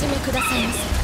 始めくださいませ。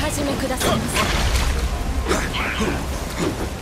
始めくださいませ。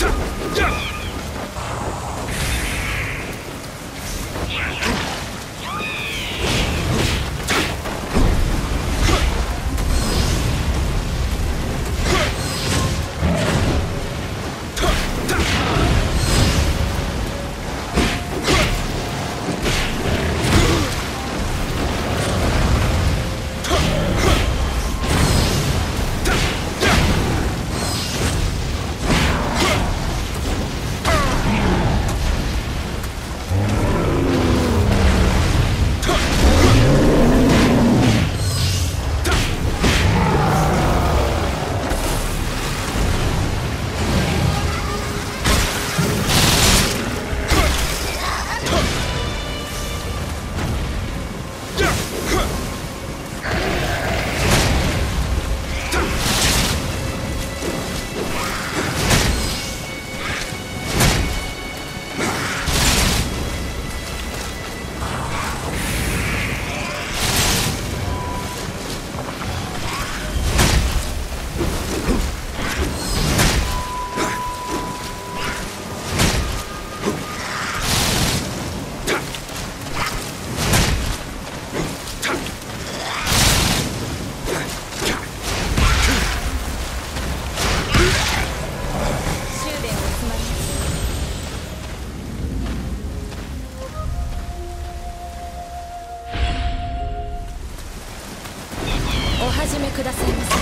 じゃくださいませ。